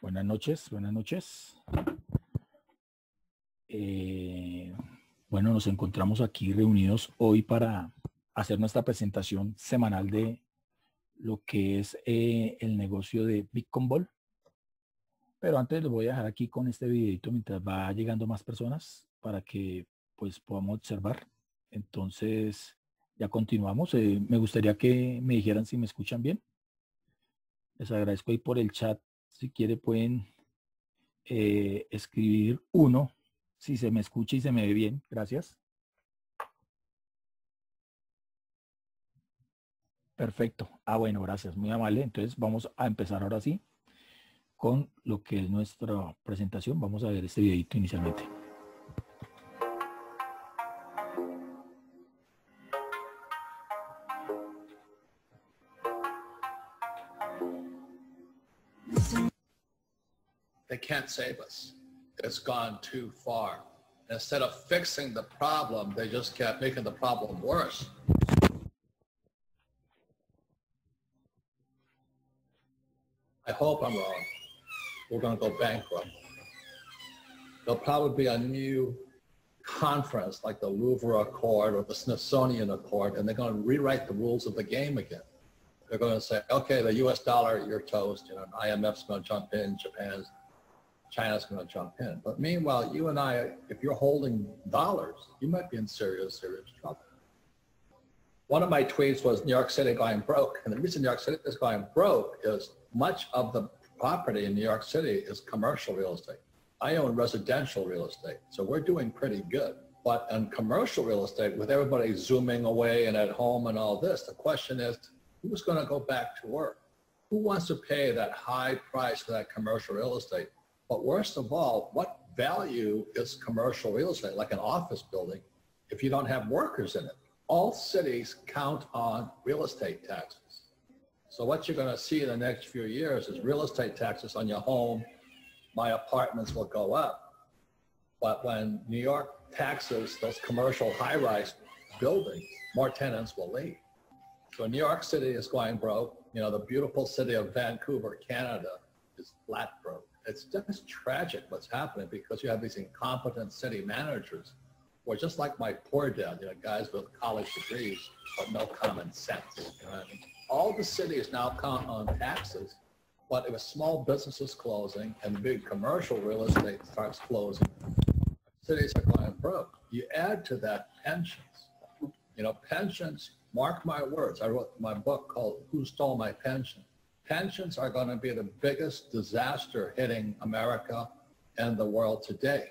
Buenas noches, buenas noches. Eh, bueno, nos encontramos aquí reunidos hoy para hacer nuestra presentación semanal de lo que es eh, el negocio de Bitcoin Ball. Pero antes les voy a dejar aquí con este videito mientras va llegando más personas para que pues podamos observar. Entonces, ya continuamos. Eh, me gustaría que me dijeran si me escuchan bien. Les agradezco ahí por el chat. Si quiere pueden eh, escribir uno, si se me escucha y se me ve bien. Gracias. Perfecto. Ah, bueno, gracias. Muy amable. Entonces vamos a empezar ahora sí con lo que es nuestra presentación. Vamos a ver este videito inicialmente. Can't save us. It's gone too far. Instead of fixing the problem, they just kept making the problem worse. I hope I'm wrong. We're going to go bankrupt. There'll probably be a new conference like the Louvre Accord or the Smithsonian Accord, and they're going to rewrite the rules of the game again. They're going to say, okay, the U.S. dollar, you're toast. You know, IMF's going to jump in, Japan's, China's going to jump in. But meanwhile, you and I, if you're holding dollars, you might be in serious, serious trouble. One of my tweets was New York City going broke. And the reason New York City is going broke is much of the property in New York City is commercial real estate. I own residential real estate, so we're doing pretty good. But in commercial real estate, with everybody zooming away and at home and all this, the question is, who's going to go back to work? Who wants to pay that high price for that commercial real estate? But worst of all, what value is commercial real estate, like an office building, if you don't have workers in it? All cities count on real estate taxes. So what you're going to see in the next few years is real estate taxes on your home. My apartments will go up. But when New York taxes those commercial high-rise buildings, more tenants will leave. So New York City is going broke. You know, the beautiful city of Vancouver, Canada is flat broke. It's just tragic what's happening because you have these incompetent city managers who are just like my poor dad, you know, guys with college degrees, but no common sense. All the cities now count on taxes, but if a small businesses closing and big commercial real estate starts closing, cities are going broke. You add to that pensions. You know, pensions, mark my words, I wrote my book called Who Stole My Pension? Pensions are going to be the biggest disaster hitting America and the world today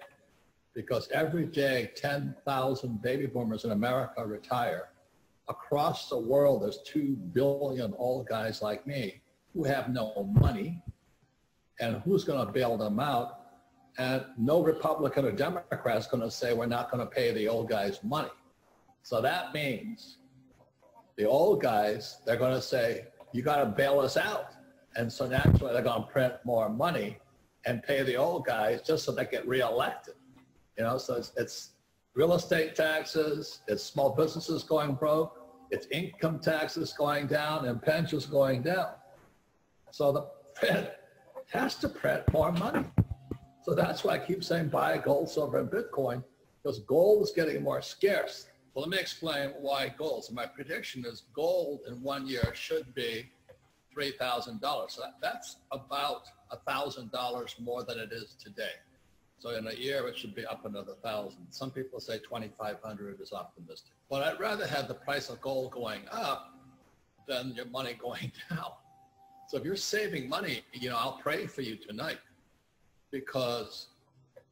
because every day 10,000 baby boomers in America retire across the world, there's 2 billion old guys like me who have no money. And who's going to bail them out? And no Republican or Democrat is going to say we're not going to pay the old guys money. So that means the old guys, they're going to say, you got to bail us out. And so naturally, they're going to print more money and pay the old guys just so they get reelected. You know, so it's, it's real estate taxes, it's small businesses going broke, it's income taxes going down and pensions going down. So the Fed has to print more money. So that's why I keep saying buy gold, silver, and Bitcoin, because gold is getting more scarce. Well, let me explain why gold. So my prediction is gold in one year should be $3,000. So that, that's about $1,000 more than it is today. So in a year, it should be up another thousand. Some people say 2,500 is optimistic. But I'd rather have the price of gold going up than your money going down. So if you're saving money, you know, I'll pray for you tonight because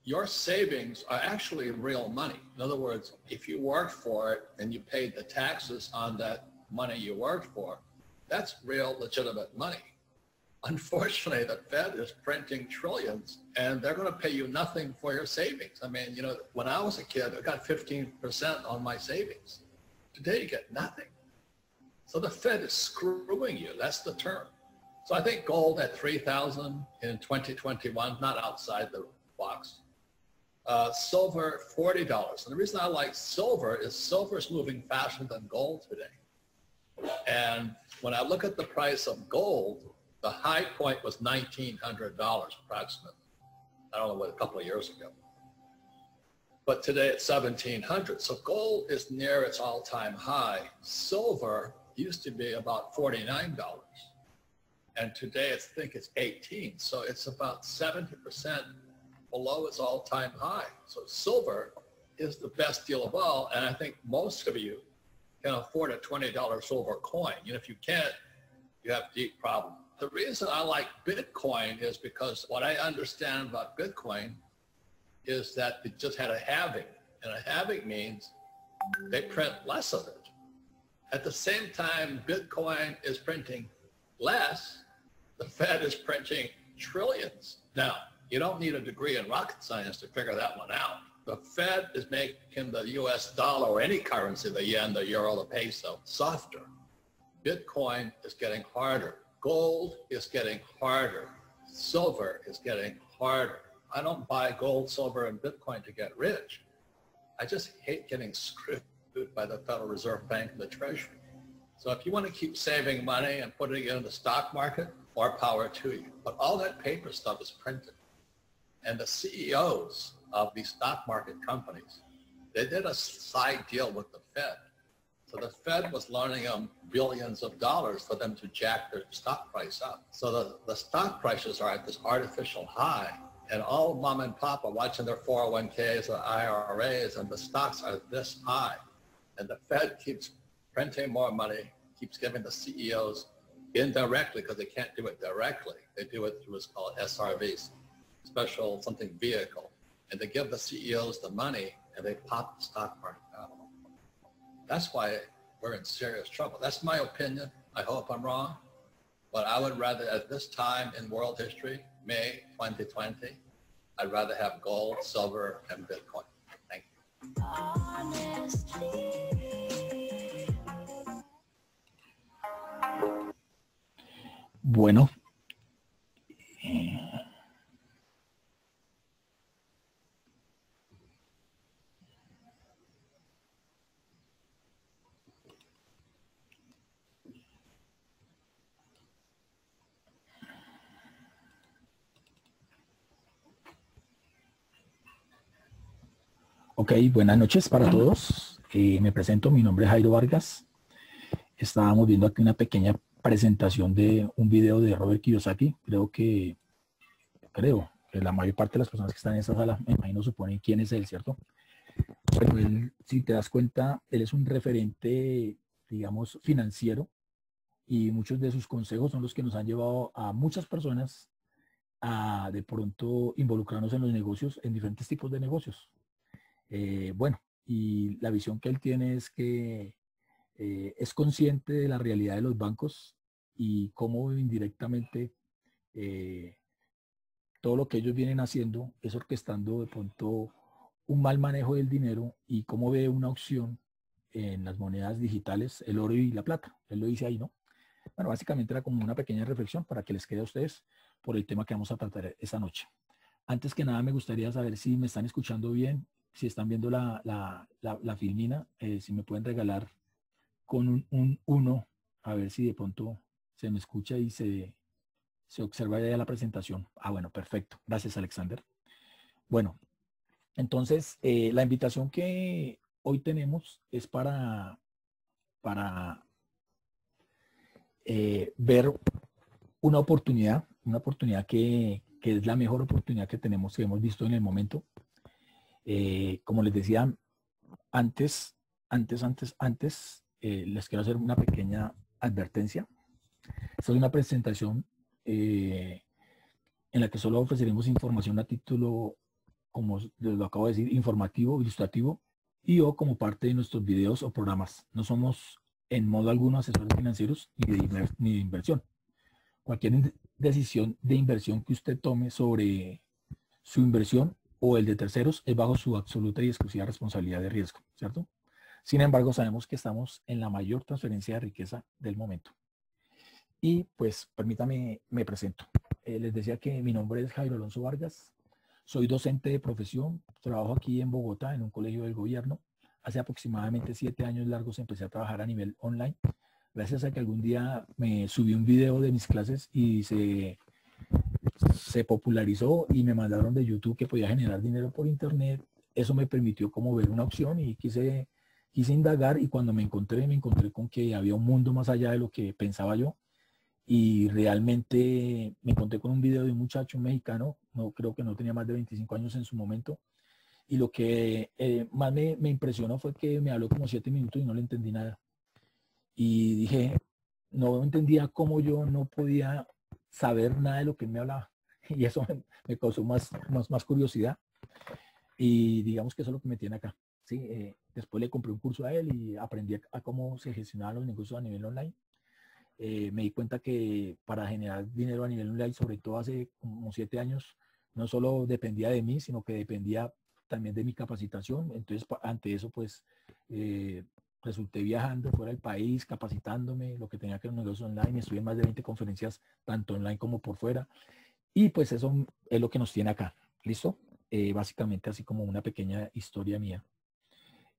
your savings are actually real money. In other words, if you worked for it and you paid the taxes on that money you worked for, that's real legitimate money. Unfortunately, the Fed is printing trillions and they're going to pay you nothing for your savings. I mean, you know, when I was a kid, I got 15% on my savings. Today, you get nothing. So the Fed is screwing you. That's the term. So I think gold at 3,000 in 2021, not outside the box. Uh, silver, $40. And the reason I like silver is silver is moving faster than gold today. And when I look at the price of gold, The high point was $1,900 approximately. I don't know what, a couple of years ago. But today it's 1700. So gold is near its all-time high. Silver used to be about $49. And today I think it's 18. So it's about 70% below its all-time high. So silver is the best deal of all. And I think most of you can afford a $20 silver coin. And if you can't, you have deep problem. The reason I like Bitcoin is because what I understand about Bitcoin is that it just had a halving. And a halving means they print less of it. At the same time, Bitcoin is printing less, the Fed is printing trillions. Now, you don't need a degree in rocket science to figure that one out. The Fed is making the US dollar or any currency, the yen, the euro, the peso, softer. Bitcoin is getting harder. Gold is getting harder. Silver is getting harder. I don't buy gold, silver, and Bitcoin to get rich. I just hate getting screwed by the Federal Reserve Bank and the Treasury. So if you want to keep saving money and putting it in the stock market, more power to you. But all that paper stuff is printed. And the CEOs of these stock market companies, they did a side deal with the Fed so the Fed was loaning them billions of dollars for them to jack their stock price up. So the, the stock prices are at this artificial high and all mom and pop are watching their 401ks or IRAs and the stocks are this high. And the Fed keeps printing more money, keeps giving the CEOs indirectly because they can't do it directly. They do it through what's called SRVs, special something vehicle. And they give the CEOs the money and they pop the stock market. That's why we're in serious trouble. That's my opinion. I hope I'm wrong. But I would rather, at this time in world history, May 2020, I'd rather have gold, silver, and Bitcoin. Thank you. Bueno, eh, Ok, buenas noches para todos. Eh, me presento, mi nombre es Jairo Vargas. Estábamos viendo aquí una pequeña presentación de un video de Robert Kiyosaki. Creo que, creo que la mayor parte de las personas que están en esta sala, me imagino, suponen quién es él, ¿cierto? Bueno, él, si te das cuenta, él es un referente, digamos, financiero y muchos de sus consejos son los que nos han llevado a muchas personas a de pronto involucrarnos en los negocios, en diferentes tipos de negocios. Eh, bueno, y la visión que él tiene es que eh, es consciente de la realidad de los bancos y cómo indirectamente eh, todo lo que ellos vienen haciendo es orquestando de pronto un mal manejo del dinero y cómo ve una opción en las monedas digitales, el oro y la plata. Él lo dice ahí, ¿no? Bueno, básicamente era como una pequeña reflexión para que les quede a ustedes por el tema que vamos a tratar esta noche. Antes que nada, me gustaría saber si me están escuchando bien si están viendo la, la, filmina, eh, si me pueden regalar con un 1, a ver si de pronto se me escucha y se, se observa ya la presentación. Ah, bueno, perfecto. Gracias, Alexander. Bueno, entonces eh, la invitación que hoy tenemos es para, para eh, ver una oportunidad, una oportunidad que, que es la mejor oportunidad que tenemos, que hemos visto en el momento eh, como les decía antes, antes, antes, antes, eh, les quiero hacer una pequeña advertencia. Esta es una presentación eh, en la que solo ofreceremos información a título, como lo acabo de decir, informativo, ilustrativo y o como parte de nuestros videos o programas. No somos en modo alguno asesores financieros ni de inversión. Cualquier decisión de inversión que usted tome sobre su inversión o el de terceros es bajo su absoluta y exclusiva responsabilidad de riesgo, ¿cierto? Sin embargo, sabemos que estamos en la mayor transferencia de riqueza del momento. Y pues permítame, me presento. Eh, les decía que mi nombre es Jairo Alonso Vargas. Soy docente de profesión. Trabajo aquí en Bogotá, en un colegio del gobierno. Hace aproximadamente siete años largos empecé a trabajar a nivel online, gracias a que algún día me subí un video de mis clases y se, se popularizó y me mandaron de YouTube que podía generar dinero por internet. Eso me permitió como ver una opción y quise, quise indagar y cuando me encontré, me encontré con que había un mundo más allá de lo que pensaba yo y realmente me encontré con un video de un muchacho mexicano, no creo que no tenía más de 25 años en su momento, y lo que eh, más me, me, impresionó fue que me habló como siete minutos y no le entendí nada. Y dije, no entendía cómo yo no podía saber nada de lo que él me hablaba. Y eso me, causó más, más, más, curiosidad. Y digamos que eso es lo que me tiene acá. ¿sí? Eh, después le compré un curso a él y aprendí a, cómo se gestionaban los negocios a nivel online. Eh, me di cuenta que para generar dinero a nivel online, sobre todo hace como siete años, no solo dependía de mí, sino que dependía también de mi capacitación. Entonces, ante eso, pues, eh, resulté viajando fuera del país, capacitándome, lo que tenía que ver un negocio online. Estuve en más de 20 conferencias, tanto online como por fuera. Y pues eso es lo que nos tiene acá. ¿Listo? Eh, básicamente así como una pequeña historia mía.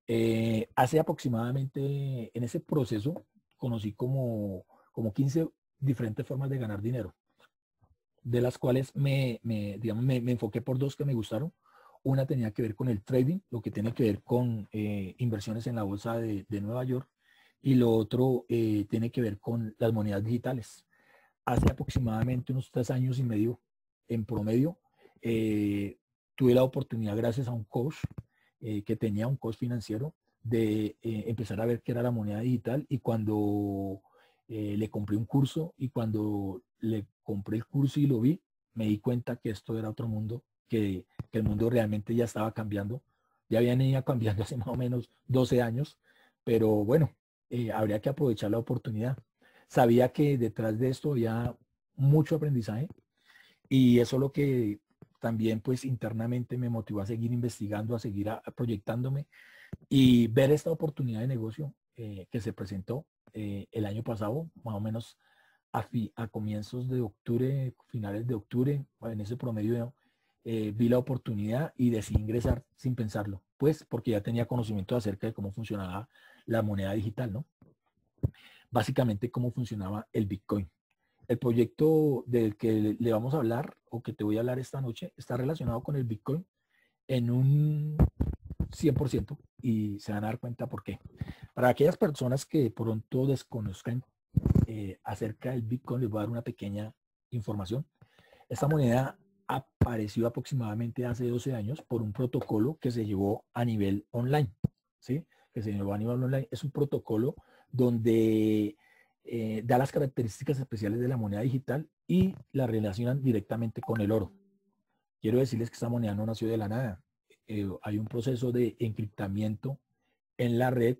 Eh, hace aproximadamente, en ese proceso, conocí como, como 15 diferentes formas de ganar dinero, de las cuales me, digamos, me enfoqué por dos que me gustaron. Una tenía que ver con el trading, lo que tiene que ver con eh, inversiones en la bolsa de, Nueva York. Y lo otro tiene que ver con las monedas digitales. Hace aproximadamente unos tres años y medio, en promedio, eh, tuve la oportunidad, gracias a un coach que tenía un coach financiero, de empezar a ver qué era la moneda digital. Y cuando le compré un curso y cuando le compré el curso y lo vi, me di cuenta que esto era otro mundo que, el mundo realmente ya estaba cambiando. Ya habían ido cambiando hace más o menos 12 años, pero bueno, eh, habría que aprovechar la oportunidad. Sabía que detrás de esto había mucho aprendizaje y eso es lo que también pues internamente me motivó a seguir investigando, a seguir proyectándome y ver esta oportunidad de negocio eh, que se presentó eh, el año pasado, más o menos a, a, comienzos de octubre, finales de octubre, en ese promedio eh, vi la oportunidad y decidí ingresar sin pensarlo, pues porque ya tenía conocimiento acerca de cómo funcionaba la moneda digital, ¿no? Básicamente cómo funcionaba el Bitcoin. El proyecto del que le vamos a hablar o que te voy a hablar esta noche está relacionado con el Bitcoin en un 100% y se van a dar cuenta por qué. Para aquellas personas que pronto desconozcan eh, acerca del Bitcoin, les voy a dar una pequeña información. Esta moneda apareció aproximadamente hace 12 años por un protocolo que se llevó a nivel online, ¿sí? Que se llevó a nivel online. Es un protocolo donde eh, da las características especiales de la moneda digital y la relacionan directamente con el oro. Quiero decirles que esta moneda no nació de la nada. Eh, hay un proceso de encriptamiento en la red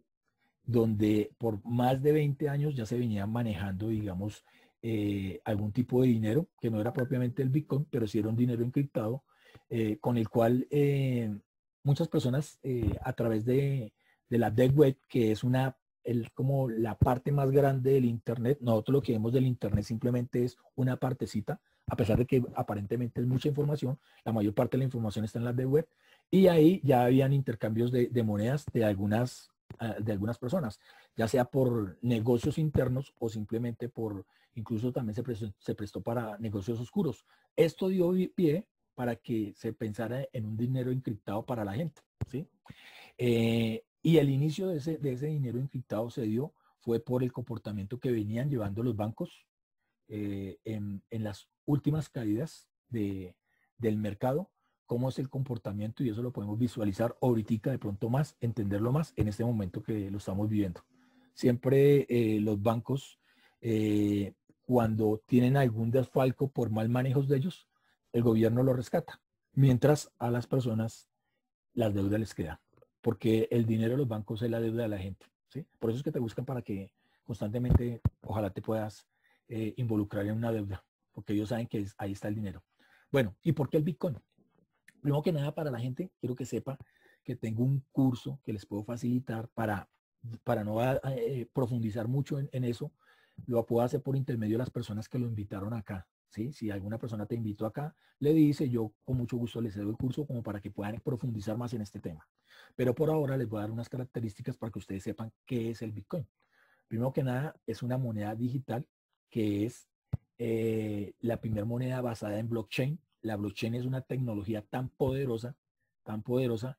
donde por más de 20 años ya se venía manejando, digamos, eh, algún tipo de dinero, que no era propiamente el Bitcoin, pero sí era un dinero encriptado, con el cual muchas personas a través de, la Deep Web, que es una el, como la parte más grande del Internet, nosotros lo que vemos del Internet simplemente es una partecita, a pesar de que aparentemente es mucha información, la mayor parte de la información está en la Deep Web, y ahí ya habían intercambios de, de monedas de algunas, ah, de algunas personas, ya sea por negocios internos o simplemente por incluso también se prestó, para negocios oscuros. Esto dio pie para que se pensara en un dinero encriptado para la gente. ¿sí? Eh, y el inicio de ese, dinero encriptado se dio fue por el comportamiento que venían llevando los bancos eh, en, las últimas caídas de, del mercado, cómo es el comportamiento y eso lo podemos visualizar ahorita de pronto más, entenderlo más en este momento que lo estamos viviendo. Siempre eh, los bancos cuando tienen algún desfalco por mal manejos de ellos, el gobierno lo rescata, mientras a las personas las deudas les quedan, porque el dinero de los bancos es la deuda de la gente. ¿sí? Por eso es que te buscan para que constantemente, ojalá te puedas eh, involucrar en una deuda, porque ellos saben que ahí está el dinero. Bueno, ¿y por qué el Bitcoin? Primero que nada, para la gente, quiero que sepa que tengo un curso que les puedo facilitar para, para no eh, profundizar mucho en eso, lo puedo hacer por intermedio de las personas que lo invitaron acá. ¿Sí? Si alguna persona te invitó acá, le dice, yo con mucho gusto les cedo el curso como para que puedan profundizar más en este tema. Pero por ahora les voy a dar unas características para que ustedes sepan qué es el Bitcoin. Primero que nada, es una moneda digital que es eh, la primera moneda basada en blockchain. La blockchain es una tecnología tan poderosa, tan poderosa,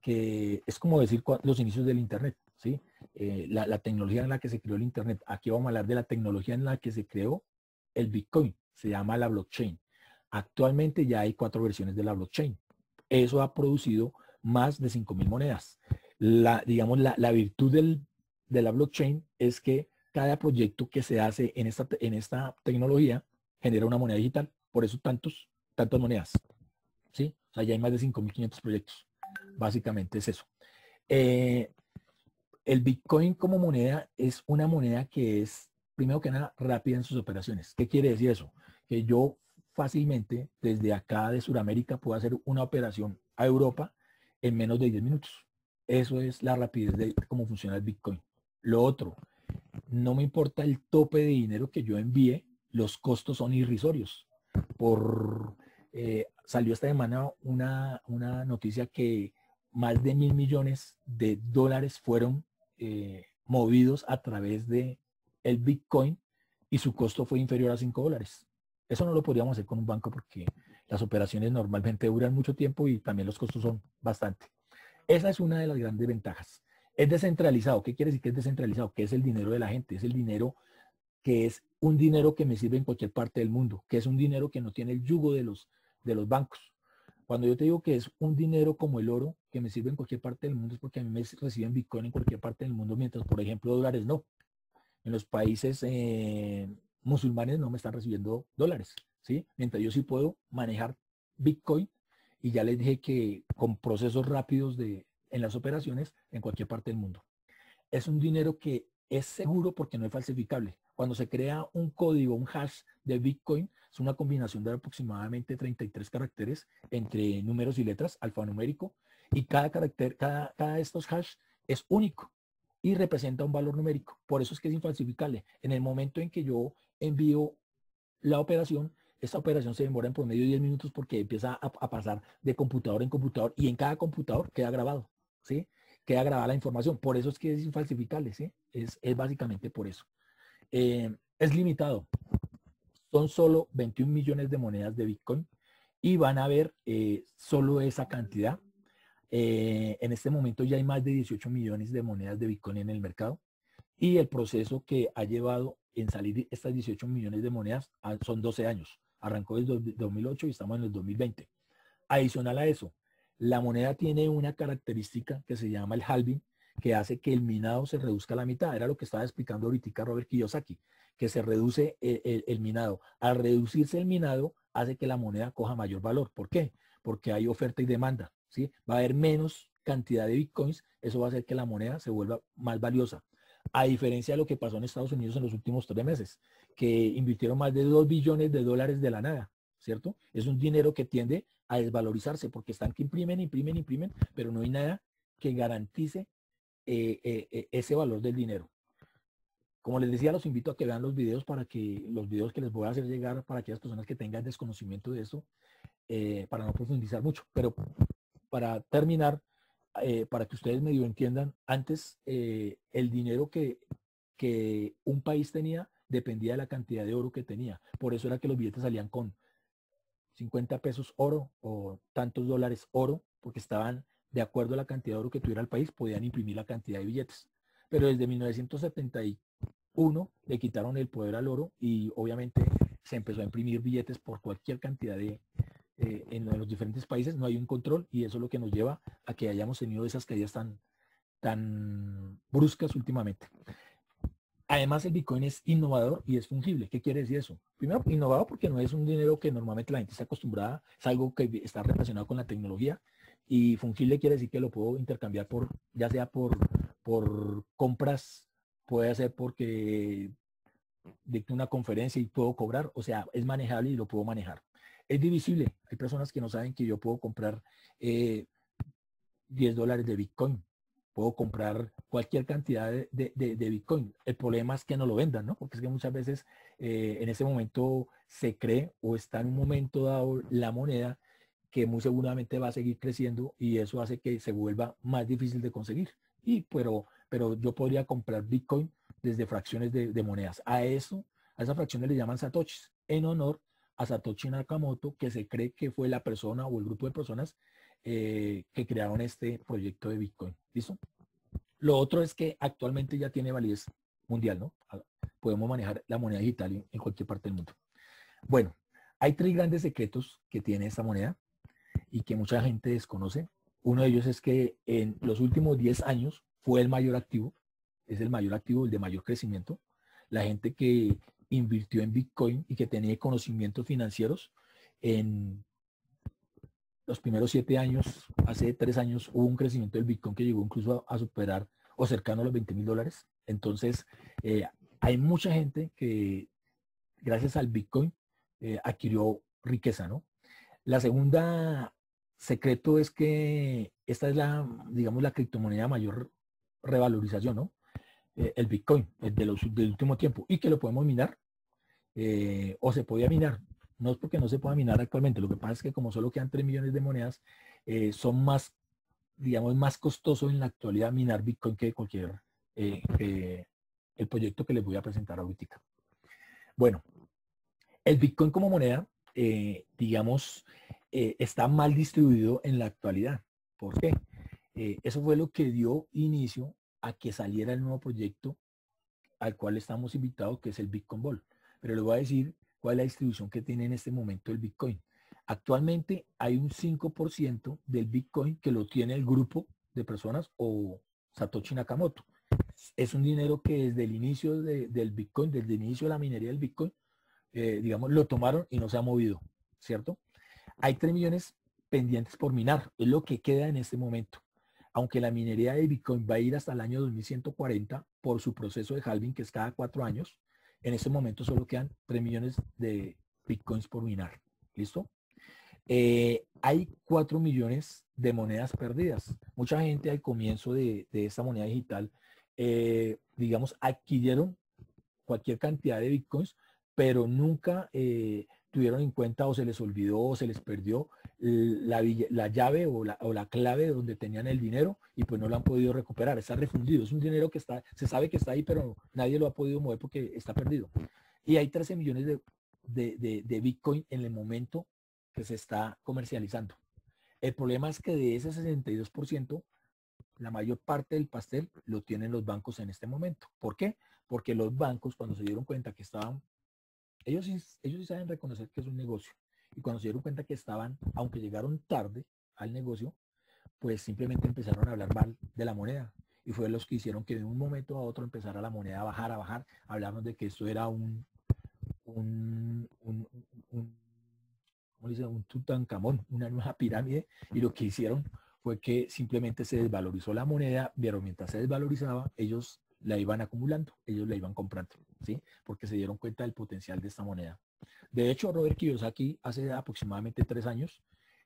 que es como decir los inicios del Internet, ¿sí? Eh, la, tecnología en la que se creó el Internet. Aquí vamos a hablar de la tecnología en la que se creó el Bitcoin. Se llama la blockchain. Actualmente ya hay cuatro versiones de la blockchain. Eso ha producido más de 5.000 monedas. La, digamos, la, la virtud del, de la blockchain es que cada proyecto que se hace en esta, en esta tecnología genera una moneda digital. Por eso tantos, tantas monedas. ¿Sí? O sea, ya hay más de 5.500 proyectos. Básicamente es eso. Eh, el Bitcoin como moneda es una moneda que es, primero que nada, rápida en sus operaciones. ¿Qué quiere decir eso? Que yo fácilmente desde acá de Sudamérica puedo hacer una operación a Europa en menos de 10 minutos. Eso es la rapidez de cómo funciona el Bitcoin. Lo otro, no me importa el tope de dinero que yo envíe, los costos son irrisorios. Por, eh, salió esta semana una, una noticia que más de mil millones de dólares fueron eh, movidos a través de el Bitcoin y su costo fue inferior a 5 dólares. Eso no lo podríamos hacer con un banco porque las operaciones normalmente duran mucho tiempo y también los costos son bastante. Esa es una de las grandes ventajas. Es descentralizado. ¿Qué quiere decir que es descentralizado? Que es el dinero de la gente, es el dinero que es un dinero que me sirve en cualquier parte del mundo, que es un dinero que no tiene el yugo de los, de los bancos. Cuando yo te digo que es un dinero como el oro que me sirve en cualquier parte del mundo es porque a mí me reciben Bitcoin en cualquier parte del mundo, mientras por ejemplo dólares no. En los países eh, musulmanes no me están recibiendo dólares, ¿sí? Mientras yo sí puedo manejar Bitcoin y ya les dije que con procesos rápidos de, en las operaciones en cualquier parte del mundo. Es un dinero que es seguro porque no es falsificable. Cuando se crea un código, un hash de Bitcoin, es una combinación de aproximadamente 33 caracteres entre números y letras, alfanumérico, y cada carácter, cada, cada de estos hash es único y representa un valor numérico. Por eso es que es infalsificable. En el momento en que yo envío la operación, esta operación se demora en promedio 10 minutos porque empieza a, pasar de computador en computador y en cada computador queda grabado. ¿sí? Queda grabada la información. Por eso es que es infalsificable, ¿sí? Es, básicamente por eso. Eh, es limitado. Son solo 21 millones de monedas de Bitcoin y van a ver eh, solo esa cantidad. Eh, en este momento ya hay más de 18 millones de monedas de Bitcoin en el mercado y el proceso que ha llevado en salir estas 18 millones de monedas ah, son 12 años. Arrancó desde 2008 y estamos en el 2020. Adicional a eso, la moneda tiene una característica que se llama el halving, que hace que el minado se reduzca a la mitad. Era lo que estaba explicando ahorita Robert Kiyosaki, que se reduce el, minado. Al reducirse el minado, hace que la moneda coja mayor valor. ¿Por qué? Porque hay oferta y demanda. ¿Sí? Va a haber menos cantidad de bitcoins, eso va a hacer que la moneda se vuelva más valiosa. A diferencia de lo que pasó en Estados Unidos en los últimos tres meses, que invirtieron más de 2 billones de dólares de la nada, ¿cierto? Es un dinero que tiende a desvalorizarse porque están que imprimen, imprimen, imprimen, pero no hay nada que garantice eh, eh, eh, ese valor del dinero. Como les decía, los invito a que vean los videos para que los videos que les voy a hacer llegar para aquellas personas que tengan desconocimiento de eso, para no profundizar mucho. Pero para terminar, para que ustedes medio entiendan, antes el dinero que, que un país tenía dependía de la cantidad de oro que tenía. Por eso era que los billetes salían con 50 pesos oro o tantos dólares oro, porque estaban de acuerdo a la cantidad de oro que tuviera el país, podían imprimir la cantidad de billetes. Pero desde 1971 le quitaron el poder al oro y obviamente se empezó a imprimir billetes por cualquier cantidad de, eh, en los diferentes países no hay un control y eso es lo que nos lleva a que hayamos tenido esas caídas tan, tan bruscas últimamente. Además, el Bitcoin es innovador y es fungible. ¿Qué quiere decir eso? Primero, innovador porque no es un dinero que normalmente la gente está acostumbrada, es algo que está relacionado con la tecnología. Y fungible quiere decir que lo puedo intercambiar por, ya sea por, por compras, puede ser porque dicto una conferencia y puedo cobrar, o sea, es manejable y lo puedo manejar. Es divisible. Hay personas que no saben que yo puedo comprar 10 eh, dólares de Bitcoin puedo comprar cualquier cantidad de, Bitcoin. El problema es que no lo vendan, ¿no? Porque es que muchas veces eh, en ese momento se cree o está en un momento dado la moneda que muy seguramente va a seguir creciendo y eso hace que se vuelva más difícil de conseguir. Y pero, pero yo podría comprar Bitcoin desde fracciones de, monedas. A eso, a esas fracciones le llaman satoshis, en honor a Satoshi Nakamoto, que se cree que fue la persona o el grupo de personas eh, que crearon este proyecto de Bitcoin. ¿Listo? Lo otro es que actualmente ya tiene validez mundial, ¿no? Ah, podemos manejar la moneda digital en cualquier parte del mundo. Bueno, hay tres grandes secretos que tiene esta moneda y que mucha gente desconoce. Uno de ellos es que en los últimos 10 años fue el mayor activo, es el mayor activo, el de mayor crecimiento. La gente que invirtió en Bitcoin y que tenía conocimientos financieros en los primeros siete años, hace tres años, hubo un crecimiento del Bitcoin que llegó incluso a, superar o cercano a los 20 mil dólares. Entonces, eh, hay mucha gente que gracias al Bitcoin eh, adquirió riqueza, ¿no? La segunda secreto es que esta es la, digamos, la criptomoneda mayor revalorización, ¿no? Eh, el Bitcoin, el de los, del último tiempo, y que lo podemos minar, o se podía minar, no es porque no se pueda minar actualmente, lo que pasa es que como solo quedan 3 millones de monedas, eh, son más, digamos, más costoso en la actualidad minar Bitcoin que cualquier, eh, el proyecto que les voy a presentar ahorita. Bueno, el Bitcoin como moneda, eh, digamos, está mal distribuido en la actualidad. ¿Por qué? eso fue lo que dio inicio a que saliera el nuevo proyecto al cual estamos invitados, que es el Bitcoin Ball. Pero les voy a decir cuál es la distribución que tiene en este momento el Bitcoin. Actualmente hay un 5% del Bitcoin que lo tiene el grupo de personas o Satoshi Nakamoto. Es un dinero que desde el inicio del Bitcoin, desde el inicio de la minería del Bitcoin, eh, digamos, lo tomaron y no se ha movido, ¿cierto? Hay 3 millones pendientes por minar, es lo que queda en este momento. Aunque la minería de Bitcoin va a ir hasta el año 2140 por su proceso de halving, que es cada cuatro años, en este momento solo quedan 3 millones de bitcoins por minar. ¿Listo? Eh, hay 4 millones de monedas perdidas. Mucha gente al comienzo de, esta moneda digital, eh, digamos, adquirieron cualquier cantidad de bitcoins, pero nunca eh, tuvieron en cuenta o se les olvidó o se les perdió la, llave o la, o la, clave donde tenían el dinero y pues no lo han podido recuperar. Está refundido. Es un dinero que está, se sabe que está ahí, pero nadie lo ha podido mover porque está perdido. Y hay 13 millones de, de, Bitcoin en el momento que se está comercializando. El problema es que de ese 62%, la mayor parte del pastel lo tienen los bancos en este momento. ¿Por qué? Porque los bancos cuando se dieron cuenta que estaban, ellos ellos sí saben reconocer que es un negocio y cuando se dieron cuenta que estaban, aunque llegaron tarde al negocio, pues simplemente empezaron a hablar mal de la moneda. Y fue los que hicieron que de un momento a otro empezara la moneda a bajar, a bajar. Hablaron de que esto era un, un, un, un ¿cómo? Un Tutankamón, una nueva pirámide. Y lo que hicieron fue que simplemente se desvalorizó la moneda, pero mientras se desvalorizaba, ellos la iban acumulando, ellos la iban comprando, ¿sí? Porque se dieron cuenta del potencial de esta moneda. De hecho, Robert Kiyosaki hace aproximadamente tres años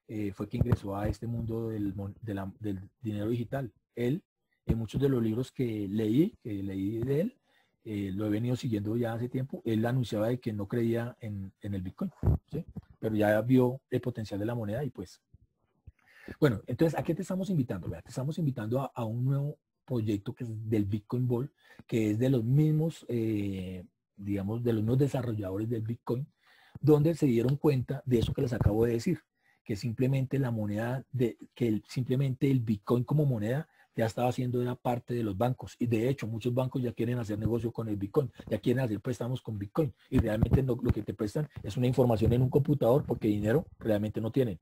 eh, fue que ingresó a este mundo del, dinero digital. Él, en muchos de los libros que leí, que leí de él, eh, lo he venido siguiendo ya hace tiempo, él anunciaba de que no creía en, el Bitcoin, pero ya vio el potencial de la moneda y pues... Bueno, entonces, ¿a qué te estamos invitando? Te estamos invitando a, un nuevo proyecto que es del Bitcoin Ball, que es de los mismos eh, digamos, de los mismos desarrolladores del Bitcoin, donde se dieron cuenta de eso que les acabo de decir, que simplemente la moneda, de, que simplemente el Bitcoin como moneda ya estaba siendo una parte de los bancos. Y de hecho, muchos bancos ya quieren hacer negocio con el Bitcoin, ya quieren hacer préstamos con Bitcoin. Y realmente lo que te prestan es una información en un computador porque dinero realmente no tienen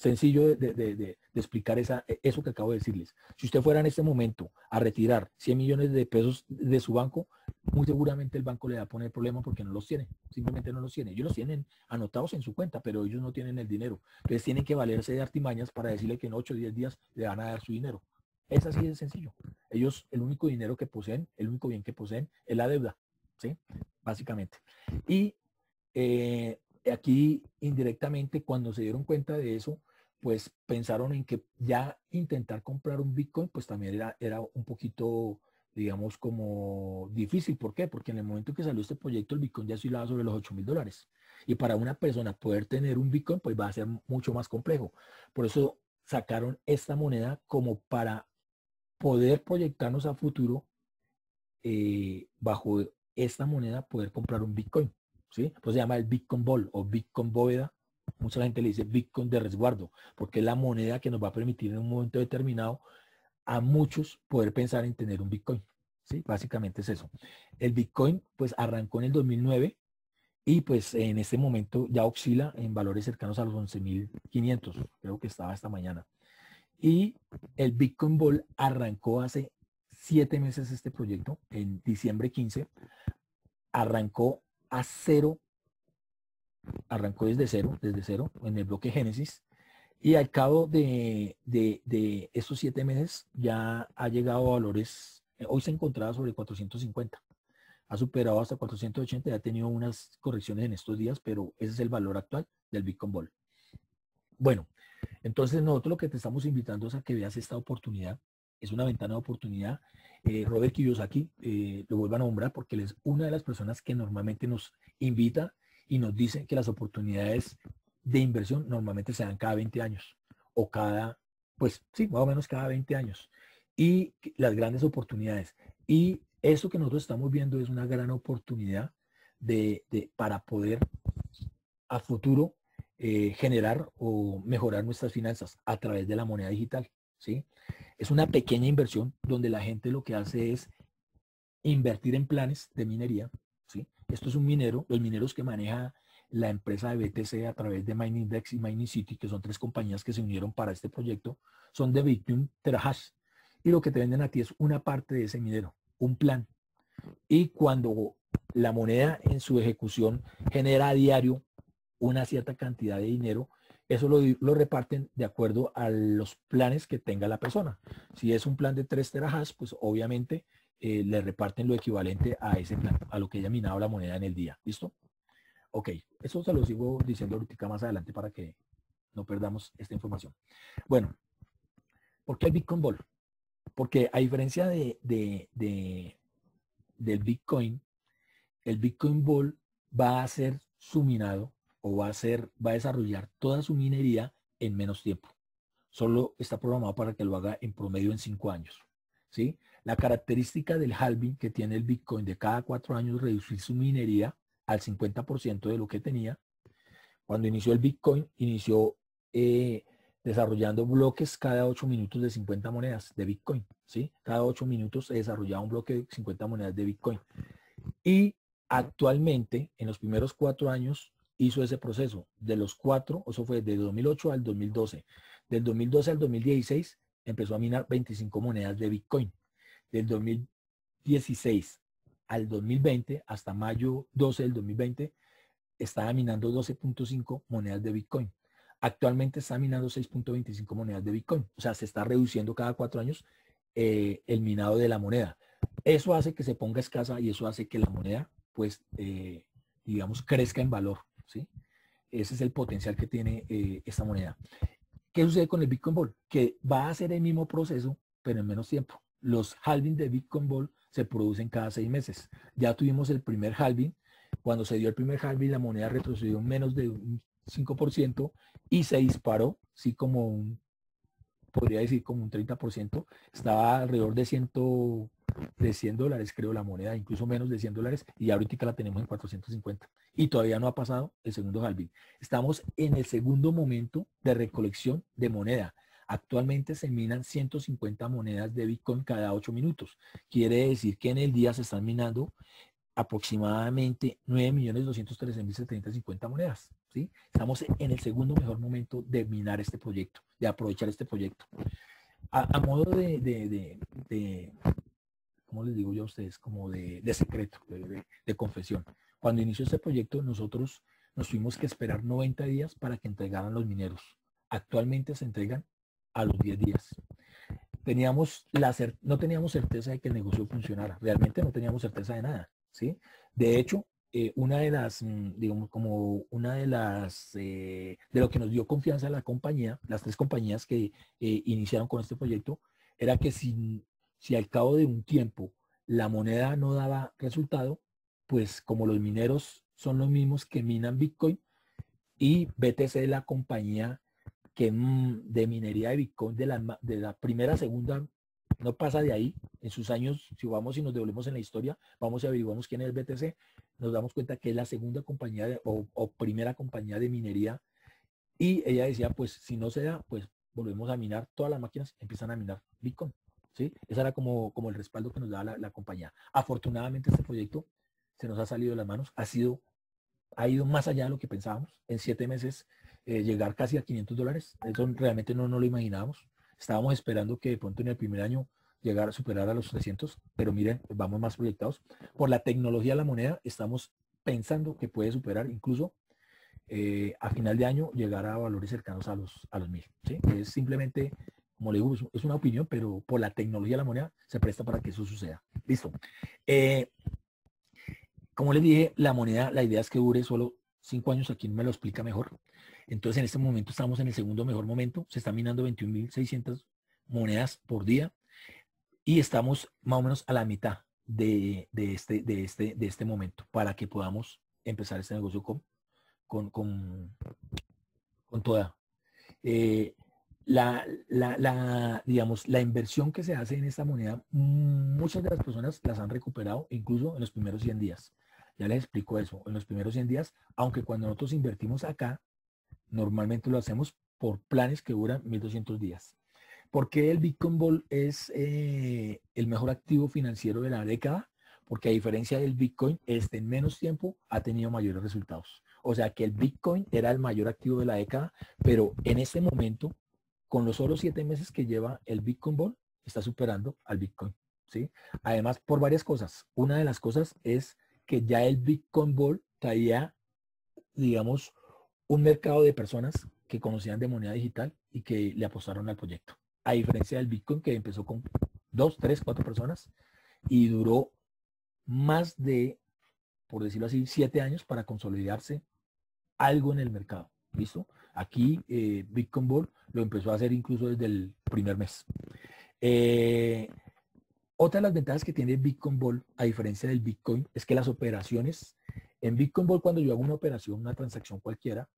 sencillo de, explicar esa, e, eso que acabo de decirles. Si usted fuera en este momento a retirar 100 millones de pesos de su banco, muy seguramente el banco le va a poner problema porque no los tiene, simplemente no los tiene. Ellos los tienen anotados en su cuenta, pero ellos no tienen el dinero. Entonces tienen que valerse de artimañas para decirle que en 8 o 10 días le van a dar su dinero. Es así de sencillo. Ellos, el único dinero que poseen, el único bien que poseen es la deuda, ¿sí? Básicamente. Y eh, aquí indirectamente, cuando se dieron cuenta de eso, pues pensaron en que ya intentar comprar un Bitcoin, pues también era, era un poquito, digamos, como difícil. ¿Por qué? Porque en el momento que salió este proyecto, el Bitcoin ya oscilaba sobre los 8 mil dólares. Y para una persona poder tener un Bitcoin, pues va a ser mucho más complejo. Por eso sacaron esta moneda como para poder proyectarnos a futuro eh, bajo esta moneda poder comprar un Bitcoin. ¿sí? Pues se llama el Bitcoin Ball o Bitcoin bóveda. Mucha gente le dice Bitcoin de resguardo, porque es la moneda que nos va a permitir en un momento determinado a muchos poder pensar en tener un Bitcoin. ¿sí? Básicamente es eso. El Bitcoin pues arrancó en el 2009 y pues en este momento ya oscila en valores cercanos a los 11.500, creo que estaba esta mañana. Y el Bitcoin Ball arrancó hace siete meses este proyecto, en diciembre 15, arrancó a cero, arrancó desde cero, desde cero, en el bloque Génesis, y al cabo de, de, estos siete meses ya ha llegado a valores, eh, hoy se encontraba sobre 450, ha superado hasta 480, ya ha tenido unas correcciones en estos días, pero ese es el valor actual del Bitcoin Ball. Bueno, entonces nosotros lo que te estamos invitando es a que veas esta oportunidad es una ventana de oportunidad. Eh, Robert Kiyosaki, eh, lo vuelvo a nombrar porque él es una de las personas que normalmente nos invita y nos dice que las oportunidades de inversión normalmente se dan cada 20 años o cada, pues sí, más o menos cada 20 años. Y las grandes oportunidades. Y eso que nosotros estamos viendo es una gran oportunidad de, para poder a futuro eh, generar o mejorar nuestras finanzas a través de la moneda digital. ¿sí? Es una pequeña inversión donde la gente lo que hace es invertir en planes de minería. ¿sí? Esto es un minero, los mineros que maneja la empresa de BTC a través de Mining Dex y Mining City, que son tres compañías que se unieron para este proyecto, son de Bitcoin Terahash. Y lo que te venden a ti es una parte de ese minero, un plan. Y cuando la moneda en su ejecución genera a diario una cierta cantidad de dinero, eso lo, reparten de acuerdo a los planes que tenga la persona. Si es un plan de 3 terahash, pues obviamente eh, le reparten lo equivalente a ese plan, a lo que haya minado la moneda en el día. ¿Listo? Ok, eso se lo sigo diciendo ahorita más adelante para que no perdamos esta información. Bueno, ¿por qué el Bitcoin Ball? Porque a diferencia de, del Bitcoin, el Bitcoin Ball va a ser suminado o va a, ser, va a desarrollar toda su minería en menos tiempo. Solo está programado para que lo haga en promedio en cinco años. ¿sí? La característica del halving que tiene el Bitcoin de cada cuatro años reducir su minería al 50% de lo que tenía. Cuando inició el Bitcoin, inició eh, desarrollando bloques cada ocho minutos de 50 monedas de Bitcoin. ¿sí? Cada ocho minutos se desarrollaba un bloque de 50 monedas de Bitcoin. Y actualmente, en los primeros cuatro años, hizo ese proceso. De los cuatro, eso fue de 2008 al 2012. Del 2012 al 2016 empezó a minar 25 monedas de Bitcoin. Del 2016 al 2020, hasta mayo 12 del 2020, estaba minando 12.5 monedas de Bitcoin. Actualmente está minando 6.25 monedas de Bitcoin. O sea, se está reduciendo cada cuatro años eh, el minado de la moneda. Eso hace que se ponga escasa y eso hace que la moneda, pues, eh, digamos, crezca en valor. Ese es el potencial que tiene eh, esta moneda. ¿Qué sucede con el Bitcoin Ball? Que va a ser el mismo proceso, pero en menos tiempo. Los halving de Bitcoin Ball se producen cada seis meses. Ya tuvimos el primer halving. Cuando se dio el primer halving, la moneda retrocedió menos de un 5% y se disparó, sí, como un, podría decir como un 30%. Estaba alrededor de 100, de 100 dólares, creo, la moneda, incluso menos de 100 dólares, y ahorita la tenemos en 450. Y todavía no ha pasado el segundo halving. Estamos en el segundo momento de recolección de moneda. Actualmente se minan 150 monedas de Bitcoin cada 8 minutos. Quiere decir que en el día se están minando aproximadamente 9.213.750 monedas. ¿sí? Estamos en el segundo mejor momento de minar este proyecto, de aprovechar este proyecto. A, modo de, ¿cómo les digo yo a ustedes? Como de, secreto, de, confesión. Cuando inició este proyecto, nosotros nos tuvimos que esperar 90 días para que entregaran los mineros. Actualmente se entregan a los 10 días. Teníamos la no teníamos certeza de que el negocio funcionara. Realmente no teníamos certeza de nada. ¿sí? De hecho, eh, una de las, mm, digamos, como una de las, eh, de lo que nos dio confianza la compañía, las tres compañías que eh, iniciaron con este proyecto, era que sin si al cabo de un tiempo la moneda no daba resultado, pues como los mineros son los mismos que minan Bitcoin y BTC la compañía que mm, de minería de Bitcoin de la, de la primera, segunda no pasa de ahí. En sus años, si vamos y nos devolvemos en la historia, vamos y averiguamos quién es el BTC, nos damos cuenta que es la segunda compañía o, primera compañía de minería. Y ella decía, pues si no se da, pues volvemos a minar, todas las máquinas empiezan a minar Bitcoin. ¿sí? Ese era como, como el respaldo que nos da la, compañía. Afortunadamente este proyecto se nos ha salido de las manos, ha sido, ha ido más allá de lo que pensábamos. En siete meses eh, llegar casi a 500 dólares, eso realmente no, no lo imaginábamos. Estábamos esperando que de pronto en el primer año llegara a superar a los 300, pero miren, vamos más proyectados. Por la tecnología de la moneda, estamos pensando que puede superar incluso eh, a final de año llegar a valores cercanos a los, a los mil. Es simplemente, como le digo, es una opinión, pero por la tecnología de la moneda se presta para que eso suceda. Listo. Eh, como les dije, la moneda, la idea es que dure solo cinco años, aquí me lo explica mejor. Entonces, en este momento estamos en el segundo mejor momento. Se están minando 21.600 monedas por día y estamos más o menos a la mitad de, este, de, este, de este momento para que podamos empezar este negocio con con, con, con toda. Eh, la, la, digamos, la inversión que se hace en esta moneda, muchas de las personas las han recuperado incluso en los primeros 100 días. Ya les explico eso. En los primeros 100 días, aunque cuando nosotros invertimos acá, normalmente lo hacemos por planes que duran 1200 días. ¿Por qué el Bitcoin Ball es eh, el mejor activo financiero de la década? Porque a diferencia del Bitcoin, este en menos tiempo ha tenido mayores resultados. O sea que el Bitcoin era el mayor activo de la década, pero en este momento, con los solo siete meses que lleva el Bitcoin Ball, está superando al Bitcoin. ¿sí? Además, por varias cosas. Una de las cosas es que ya el Bitcoin Ball traía, digamos, un mercado de personas que conocían de moneda digital y que le apostaron al proyecto. A diferencia del Bitcoin que empezó con dos, tres, cuatro personas y duró más de, por decirlo así, siete años para consolidarse algo en el mercado. ¿Listo? Aquí eh, Bitcoin Ball lo empezó a hacer incluso desde el primer mes. Eh, otra de las ventajas que tiene Bitcoin Ball, a diferencia del Bitcoin, es que las operaciones, en Bitcoin Ball cuando yo hago una operación, una transacción cualquiera,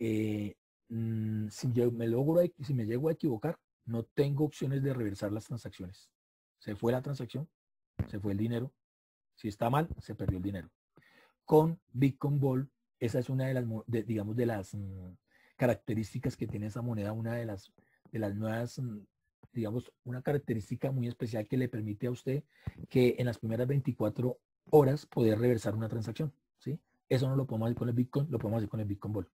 eh, mm, si, me logro, si me llego a equivocar, no tengo opciones de reversar las transacciones. Se fue la transacción, se fue el dinero. Si está mal, se perdió el dinero. Con Bitcoin Ball esa es una de las, digamos, de las mm, características que tiene esa moneda, una de las, de las nuevas, mm, digamos, una característica muy especial que le permite a usted que en las primeras 24 horas poder reversar una transacción, ¿sí? Eso no lo podemos hacer con el Bitcoin, lo podemos hacer con el Bitcoin Ball.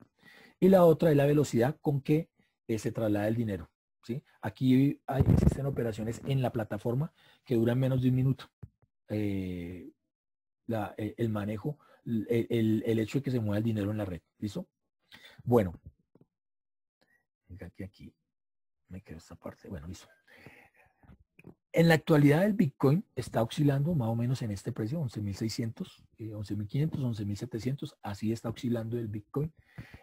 Y la otra es la velocidad con que eh, se traslada el dinero, ¿sí? Aquí existen operaciones en la plataforma que duran menos de un minuto. Eh, eh, el manejo el, hecho de que se mueva el dinero en la red. ¿Listo? Bueno. que aquí me quedo esta parte. Bueno, listo. En la actualidad el Bitcoin está oscilando más o menos en este precio, 11.600, 11.500, 11.700, así está oscilando el Bitcoin.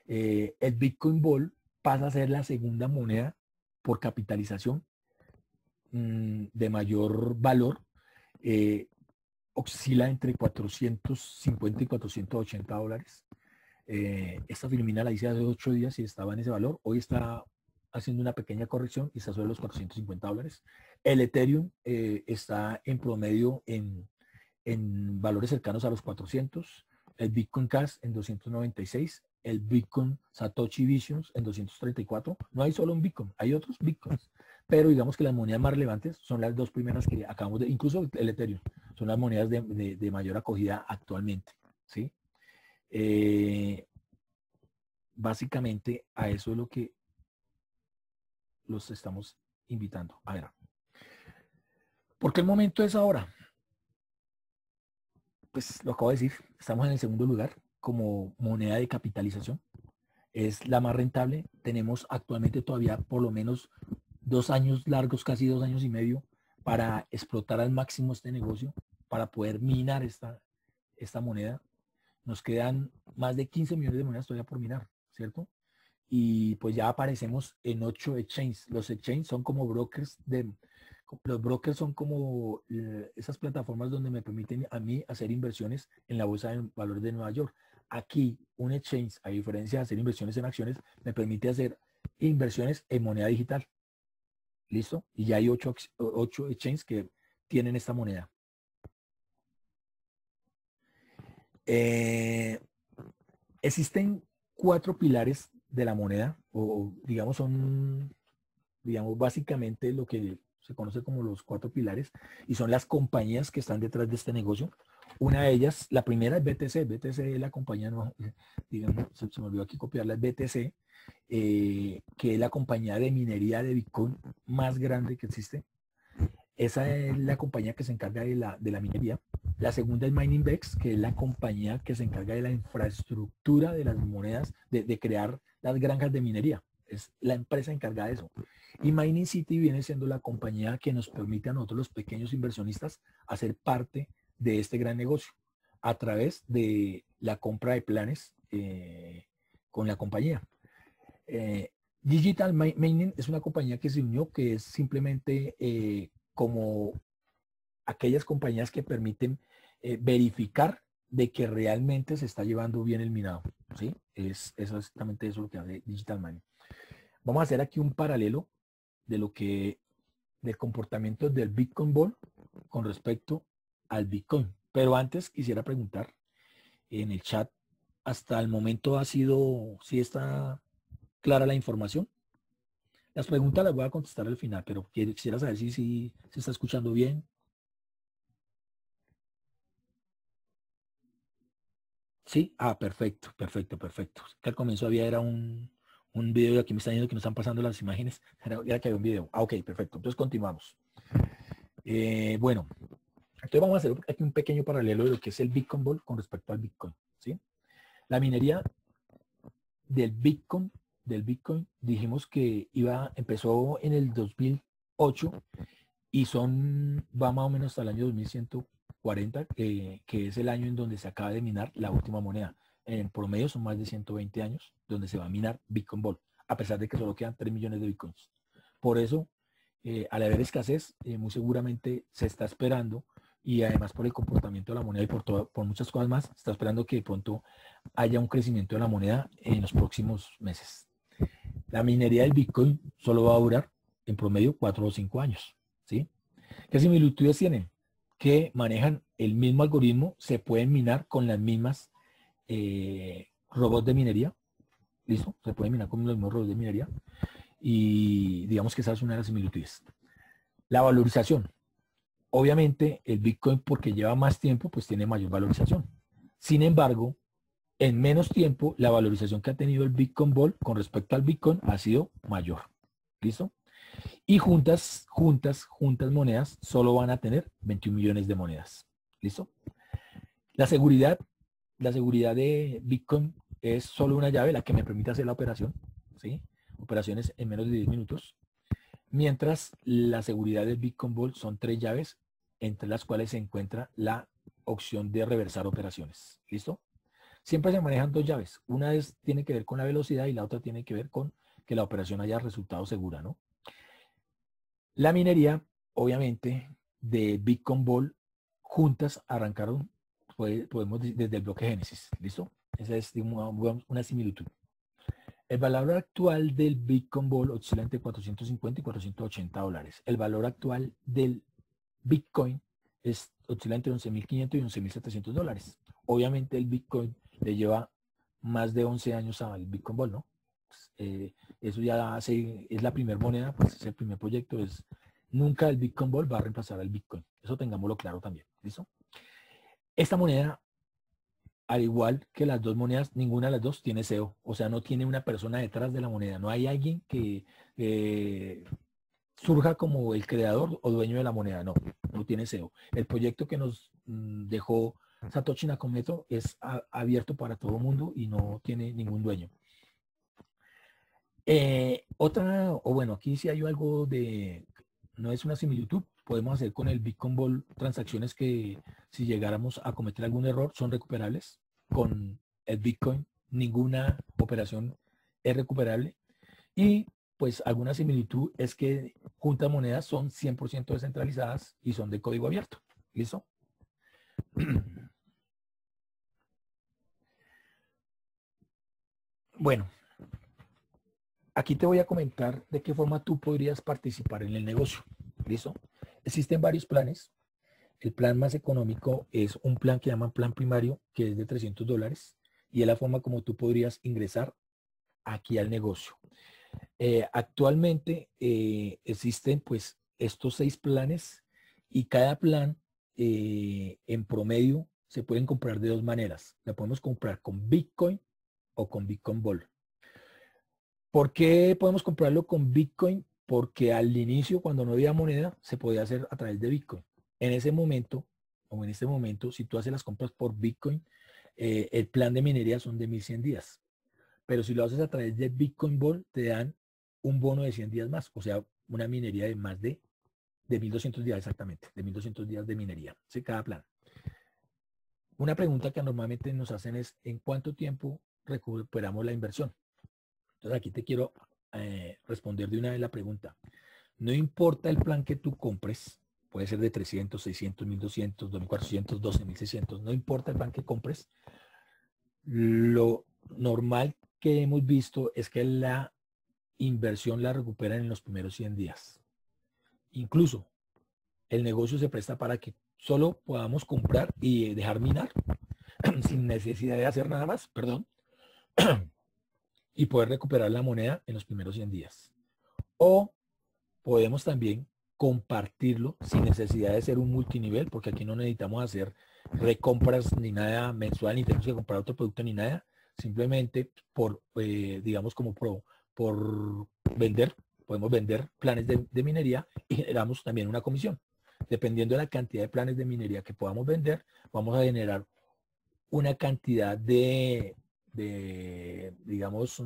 Eh, el Bitcoin Ball pasa a ser la segunda moneda por capitalización mm, de mayor valor. Eh, oscila entre 450 y 480 dólares. Eh, esta filmina la hice hace ocho días y estaba en ese valor. Hoy está haciendo una pequeña corrección y está sobre los 450 dólares. El Ethereum eh, está en promedio en, en, valores cercanos a los 400. El Bitcoin Cash en 296. El Bitcoin Satoshi Visions en 234. No hay solo un Bitcoin, hay otros Bitcoins. Pero digamos que las monedas más relevantes son las dos primeras que acabamos de, incluso el Ethereum, son las monedas de, mayor acogida actualmente. ¿sí? Eh, básicamente a eso es lo que los estamos invitando. A ver, ¿por qué el momento es ahora? Pues lo acabo de decir, estamos en el segundo lugar como moneda de capitalización. Es la más rentable. Tenemos actualmente todavía por lo menos dos años largos, casi dos años y medio, para explotar al máximo este negocio para poder minar esta, esta moneda. Nos quedan más de 15 millones de monedas todavía por minar, ¿cierto? Y pues ya aparecemos en ocho exchanges. Los exchanges son como brokers de... Los brokers son como eh, esas plataformas donde me permiten a mí hacer inversiones en la bolsa de valores de Nueva York. Aquí un exchange, a diferencia de hacer inversiones en acciones, me permite hacer inversiones en moneda digital. ¿Listo? Y ya hay ocho, ocho exchanges que tienen esta moneda. Eh, existen cuatro pilares de la moneda, o digamos son, digamos, básicamente lo que se conoce como los cuatro pilares, y son las compañías que están detrás de este negocio. Una de ellas, la primera es BTC. BTC es la compañía, no, digamos, se, me olvidó aquí copiarla, es BTC, eh, que es la compañía de minería de Bitcoin más grande que existe. Esa es la compañía que se encarga de la, de la minería. La segunda es Miningbex, que es la compañía que se encarga de la infraestructura de las monedas, de, de crear las granjas de minería. Es la empresa encargada de eso. Y Mining City viene siendo la compañía que nos permite a nosotros los pequeños inversionistas hacer parte de este gran negocio a través de la compra de planes eh, con la compañía. Eh, Digital Mining es una compañía que se unió que es simplemente eh, como aquellas compañías que permiten verificar de que realmente se está llevando bien el minado. ¿sí? Es, exactamente eso lo que hace Digital Mining. Vamos a hacer aquí un paralelo de lo que, del comportamiento del Bitcoin Ball con respecto al Bitcoin. Pero antes quisiera preguntar en el chat, hasta el momento ha sido, si está clara la información. Las preguntas las voy a contestar al final, pero quisiera saber si, si se está escuchando bien. Sí, ah, perfecto, perfecto, perfecto. Que al comienzo había era un, un video, aquí me están diciendo que nos están pasando las imágenes, era, que había un video. Ah, ok, perfecto. Entonces continuamos. Eh, bueno, entonces vamos a hacer aquí un pequeño paralelo de lo que es el Bitcoin Ball con respecto al Bitcoin. ¿sí? La minería del Bitcoin, del Bitcoin, dijimos que iba, empezó en el 2008 y son, va más o menos hasta el año 2140, que es el año en donde se acaba de minar la última moneda en promedio son más de 120 años donde se va a minar Bitcoin Ball, a pesar de que solo quedan 3 millones de Bitcoins. Por eso, eh, al haber escasez, eh, muy seguramente se está esperando y además por el comportamiento de la moneda y por, por muchas cosas más, se está esperando que de pronto haya un crecimiento de la moneda en los próximos meses. La minería del Bitcoin solo va a durar en promedio 4 o 5 años. ¿sí? ¿Qué similitudes tienen? Que manejan el mismo algoritmo, se pueden minar con las mismas eh, robots de minería. ¿Listo? Se puede minar con los mismos robots de minería. Y digamos que esa es una de las similitudes. La valorización. Obviamente el Bitcoin porque lleva más tiempo pues tiene mayor valorización. Sin embargo, en menos tiempo la valorización que ha tenido el Bitcoin Ball con respecto al Bitcoin ha sido mayor. ¿Listo? Y juntas, juntas, juntas monedas solo van a tener 21 millones de monedas. ¿Listo? La seguridad la seguridad de Bitcoin es solo una llave la que me permite hacer la operación, ¿sí? Operaciones en menos de 10 minutos. Mientras la seguridad del Bitcoin Vault son tres llaves, entre las cuales se encuentra la opción de reversar operaciones. ¿Listo? Siempre se manejan dos llaves. Una es, tiene que ver con la velocidad y la otra tiene que ver con que la operación haya resultado segura, ¿no? La minería, obviamente, de Bitcoin Ball juntas arrancaron podemos desde el bloque Génesis. ¿Listo? Esa es una, similitud. El valor actual del Bitcoin Ball oscila entre 450 y 480 dólares. El valor actual del Bitcoin es, oscila entre 11.500 y 11.700 dólares. Obviamente el Bitcoin le lleva más de 11 años al Bitcoin Ball, ¿no? Pues, eh, eso ya hace, es la primera moneda, pues es el primer proyecto, es nunca el Bitcoin Ball va a reemplazar al Bitcoin. Eso tengámoslo claro también. ¿Listo? Esta moneda, al igual que las dos monedas, ninguna de las dos tiene SEO. O sea, no tiene una persona detrás de la moneda. No hay alguien que eh, surja como el creador o dueño de la moneda. No, no tiene SEO. El proyecto que nos mm, dejó Satoshi Nakamoto es abierto para todo el mundo y no tiene ningún dueño. Eh, otra, o bueno, aquí sí hay algo de, no es una similitud, podemos hacer con el Bitcoin Ball transacciones que si llegáramos a cometer algún error son recuperables. Con el Bitcoin ninguna operación es recuperable. Y pues alguna similitud es que juntas monedas son 100% descentralizadas y son de código abierto. ¿Listo? Bueno, aquí te voy a comentar de qué forma tú podrías participar en el negocio. ¿Listo? Existen varios planes. El plan más económico es un plan que llaman plan primario, que es de 300 dólares, y es la forma como tú podrías ingresar aquí al negocio. Eh, actualmente eh, existen pues estos seis planes y cada plan eh, en promedio se pueden comprar de dos maneras. La podemos comprar con Bitcoin o con Bitcoin Ball. ¿Por qué podemos comprarlo con Bitcoin? Porque al inicio, cuando no había moneda, se podía hacer a través de Bitcoin. En ese momento, o en este momento, si tú haces las compras por Bitcoin, eh, el plan de minería son de 1100 días. Pero si lo haces a través de Bitcoin Ball, te dan un bono de 100 días más, o sea, una minería de más de, de 1200 días exactamente, de 1200 días de minería, ¿sí? cada plan. Una pregunta que normalmente nos hacen es, ¿en cuánto tiempo recuperamos la inversión? Entonces aquí te quiero eh, responder de una vez la pregunta. No importa el plan que tú compres, puede ser de 300, 600, 1200, 2400, 12600, no importa el plan que compres, lo normal que hemos visto es que la inversión la recuperan en los primeros 100 días. Incluso el negocio se presta para que solo podamos comprar y dejar minar sin necesidad de hacer nada más, perdón, y poder recuperar la moneda en los primeros 100 días. O podemos también compartirlo sin necesidad de ser un multinivel, porque aquí no necesitamos hacer recompras ni nada mensual, ni tenemos que comprar otro producto ni nada, simplemente por, eh, digamos, como pro, por vender, podemos vender planes de, minería y generamos también una comisión. Dependiendo de la cantidad de planes de minería que podamos vender, vamos a generar una cantidad de, de digamos,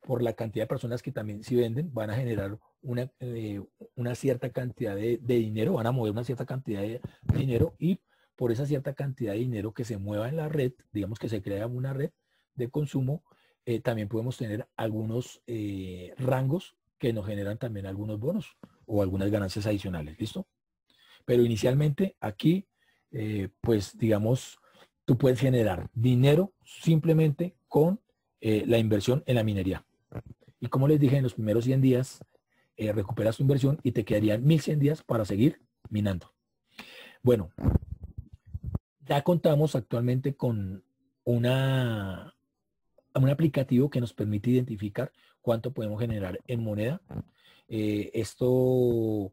por la cantidad de personas que también si venden, van a generar una, eh, una cierta cantidad de, dinero, van a mover una cierta cantidad de dinero y por esa cierta cantidad de dinero que se mueva en la red, digamos que se crea una red de consumo, eh, también podemos tener algunos eh, rangos que nos generan también algunos bonos o algunas ganancias adicionales, ¿listo? Pero inicialmente aquí, pues digamos, tú puedes generar dinero simplemente con la inversión en la minería. Y como les dije, en los primeros 100 días eh, recuperas tu inversión y te quedarían 1100 días para seguir minando. Bueno, ya contamos actualmente con una, un aplicativo que nos permite identificar cuánto podemos generar en moneda. Eh, esto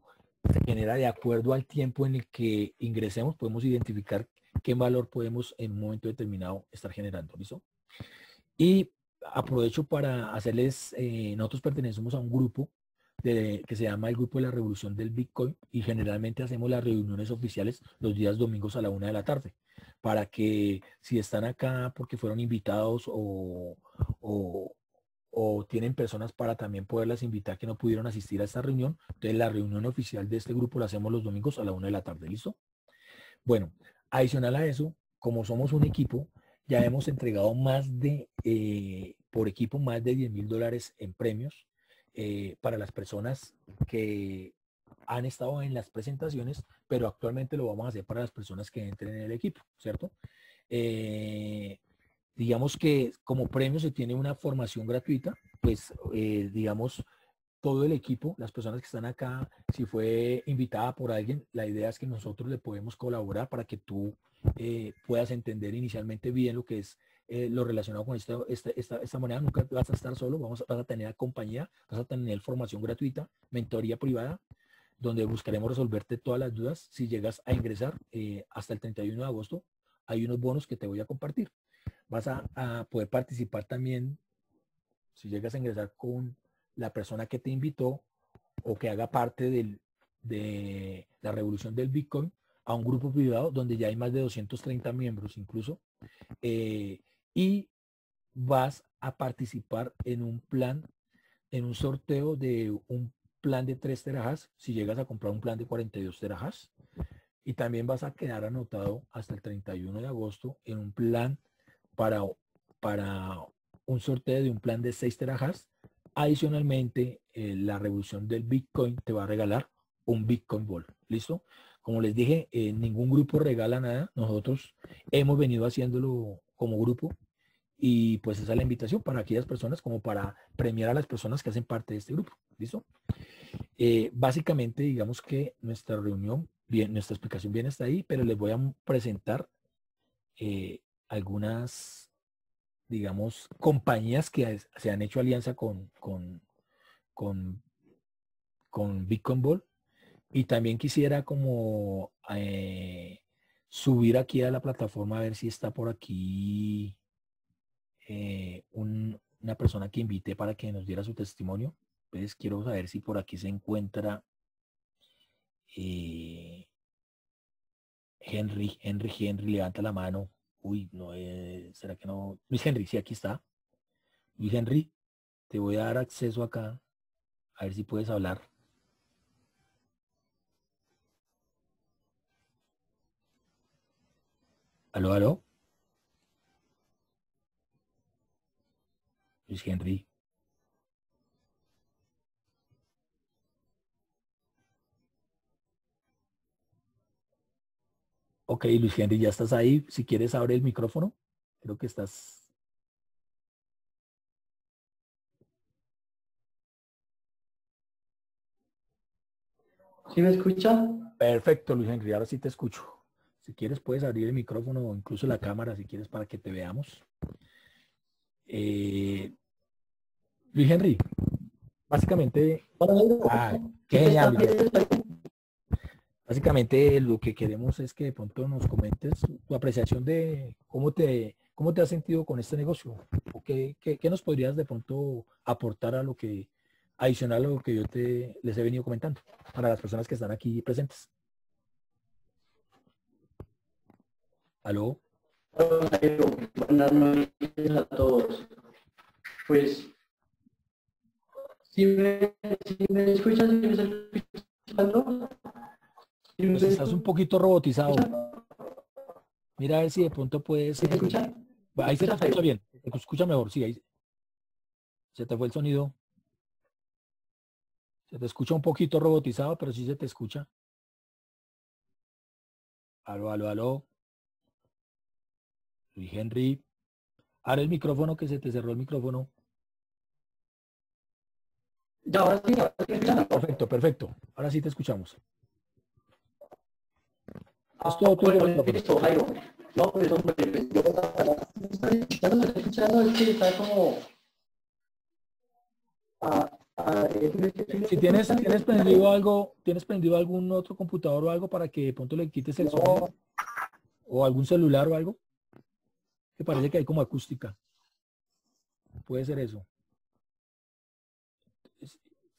se genera de acuerdo al tiempo en el que ingresemos, podemos identificar qué valor podemos en un momento determinado estar generando. ¿Listo? Y aprovecho para hacerles, eh, nosotros pertenecemos a un grupo que se llama el Grupo de la Revolución del Bitcoin y generalmente hacemos las reuniones oficiales los días domingos a la una de la tarde para que si están acá porque fueron invitados o, o, tienen personas para también poderlas invitar que no pudieron asistir a esta reunión, entonces la reunión oficial de este grupo la hacemos los domingos a la una de la tarde, ¿listo? Bueno, adicional a eso, como somos un equipo, ya hemos entregado más de, eh, por equipo, más de 10 mil dólares en premios eh, para las personas que han estado en las presentaciones, pero actualmente lo vamos a hacer para las personas que entren en el equipo, ¿cierto? Eh, digamos que como premio se tiene una formación gratuita, pues digamos todo el equipo, las personas que están acá, si fue invitada por alguien, la idea es que nosotros le podemos colaborar para que tú puedas entender inicialmente bien lo que es eh, lo relacionado con esta, esta, esta, manera. Nunca vas a estar solo, vamos a, vas a tener compañía, vas a tener formación gratuita, mentoría privada, donde buscaremos resolverte todas las dudas. Si llegas a ingresar eh, hasta el 31 de agosto, hay unos bonos que te voy a compartir. Vas a, poder participar también, si llegas a ingresar con la persona que te invitó o que haga parte del, de la revolución del Bitcoin, a un grupo privado donde ya hay más de 230 miembros incluso. Eh, y vas a participar en un plan, en un sorteo de un plan de 3 terajas, si llegas a comprar un plan de 42 terajas. Y también vas a quedar anotado hasta el 31 de agosto en un plan para, para un sorteo de un plan de 6 terajas. Adicionalmente, eh, la revolución del Bitcoin te va a regalar un Bitcoin Ball. ¿Listo? Como les dije, eh, ningún grupo regala nada. Nosotros hemos venido haciéndolo como grupo Y pues esa es la invitación para aquellas personas como para premiar a las personas que hacen parte de este grupo. ¿Listo? Eh, básicamente, digamos que nuestra reunión, bien, nuestra explicación viene hasta ahí, pero les voy a presentar algunas, digamos, compañías que se han hecho alianza con, con, con, con Bitcoin Ball. Y también quisiera como eh, subir aquí a la plataforma a ver si está por aquí una persona que invité para que nos diera su testimonio. Pues quiero saber si por aquí se encuentra eh, Henry, Henry, Henry, levanta la mano. Uy, no, es, ¿será que no? Luis Henry, sí, aquí está. Luis Henry, te voy a dar acceso acá. A ver si puedes hablar. Aló, aló. Luis Henry. Ok, Luis Henry, ya estás ahí. Si quieres, abre el micrófono. Creo que estás... ¿Sí me escucha? Perfecto, Luis Henry, ahora sí te escucho. Si quieres, puedes abrir el micrófono o incluso la cámara, si quieres, para que te veamos. Eh, Luis Henry, básicamente... Ah, genial. Básicamente lo que queremos es que de pronto nos comentes tu apreciación de cómo te, cómo te has sentido con este negocio. O qué, qué, nos podrías de pronto aportar a lo que, adicional a lo que yo te, les he venido comentando para las personas que están aquí presentes. ¿Aló? Buenas noches a todos. Pues, si me, si me escuchas, me estás un poquito robotizado. Mira a ver si de pronto puedes... ¿Se escucha? Ahí se te escucha bien. Se escucha mejor, sí. Ahí se te fue el sonido. Se te escucha un poquito robotizado, pero sí se te escucha. Aló, aló, aló. Luis Henry. Ahora el micrófono que se te cerró el micrófono. Ya, ahora sí, Perfecto, perfecto. Ahora sí te escuchamos. Tuyo. Listo, Jairo. No, pues hombre, yo estoy escuchando, es que está como... si tienes, tienes prendido algo, tienes prendido algún otro computador o algo para que de pronto le quites el sonido o algún celular o algo, que parece que hay como acústica. Puede ser eso